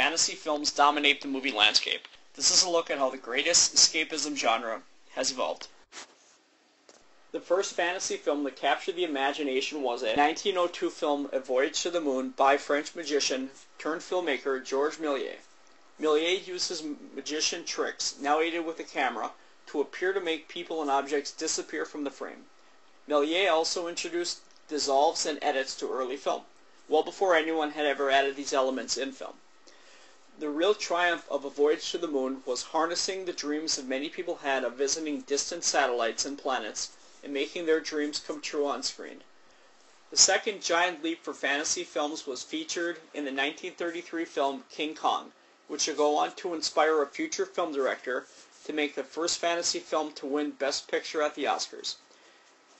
fantasy films dominate the movie landscape. This is a look at how the greatest escapism genre has evolved. The first fantasy film that captured the imagination was a 1902 film A Voyage to the Moon by French magician turned filmmaker Georges Méliès. Méliès uses magician tricks, now aided with a camera, to appear to make people and objects disappear from the frame. Méliès also introduced dissolves and edits to early film, well before anyone had ever added these elements in film. The real triumph of A Voyage to the Moon was harnessing the dreams that many people had of visiting distant satellites and planets and making their dreams come true on screen. The second giant leap for fantasy films was featured in the 1933 film King Kong, which would go on to inspire a future film director to make the first fantasy film to win Best Picture at the Oscars.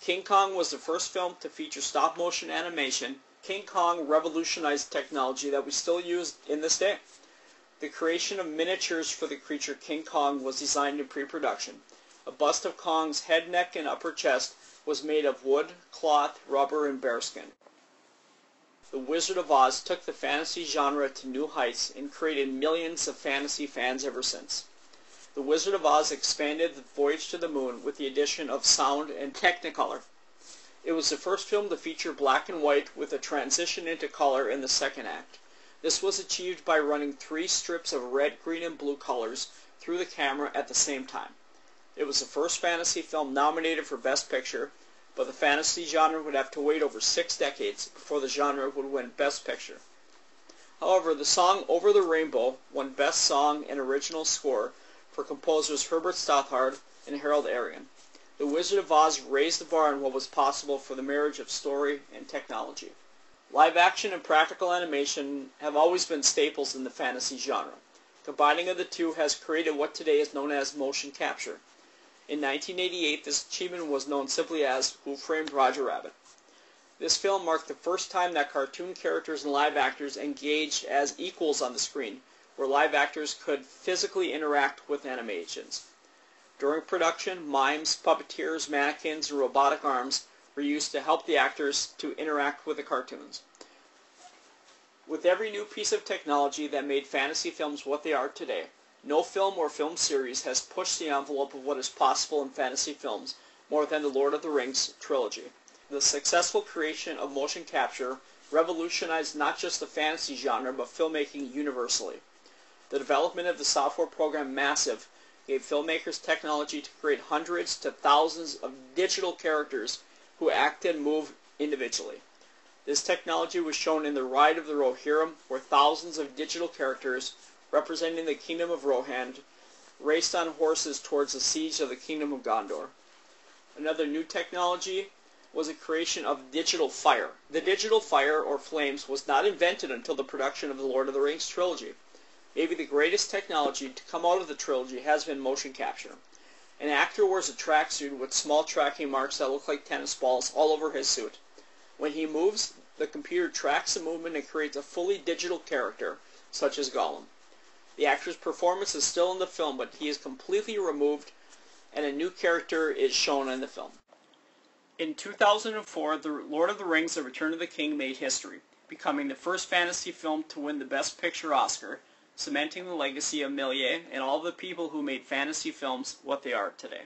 King Kong was the first film to feature stop-motion animation. King Kong revolutionized technology that we still use in this day. The creation of miniatures for the creature King Kong was designed in pre-production. A bust of Kong's head, neck, and upper chest was made of wood, cloth, rubber, and bearskin. The Wizard of Oz took the fantasy genre to new heights and created millions of fantasy fans ever since. The Wizard of Oz expanded the Voyage to the Moon with the addition of sound and technicolor. It was the first film to feature black and white with a transition into color in the second act. This was achieved by running three strips of red, green, and blue colors through the camera at the same time. It was the first fantasy film nominated for Best Picture, but the fantasy genre would have to wait over six decades before the genre would win Best Picture. However, the song Over the Rainbow won Best Song and Original Score for composers Herbert Stothart and Harold Arlen. The Wizard of Oz raised the bar on what was possible for the marriage of story and technology. Live action and practical animation have always been staples in the fantasy genre. Combining of the two has created what today is known as motion capture. In 1988, this achievement was known simply as Who Framed Roger Rabbit. This film marked the first time that cartoon characters and live actors engaged as equals on the screen, where live actors could physically interact with animations. During production, mimes, puppeteers, mannequins, and robotic arms were used to help the actors to interact with the cartoons. With every new piece of technology that made fantasy films what they are today, no film or film series has pushed the envelope of what is possible in fantasy films more than the Lord of the Rings trilogy. The successful creation of motion capture revolutionized not just the fantasy genre but filmmaking universally. The development of the software program Massive gave filmmakers technology to create hundreds to thousands of digital characters who act and move individually. This technology was shown in the Ride of the Rohirrim, where thousands of digital characters representing the kingdom of Rohan raced on horses towards the siege of the kingdom of Gondor. Another new technology was the creation of digital fire. The digital fire, or flames, was not invented until the production of the Lord of the Rings trilogy. Maybe the greatest technology to come out of the trilogy has been motion capture. An actor wears a tracksuit with small tracking marks that look like tennis balls all over his suit. When he moves, the computer tracks the movement and creates a fully digital character, such as Gollum. The actor's performance is still in the film, but he is completely removed and a new character is shown in the film. In 2004, The Lord of the Rings The Return of the King made history, becoming the first fantasy film to win the Best Picture Oscar cementing the legacy of Méliès and all the people who made fantasy films what they are today.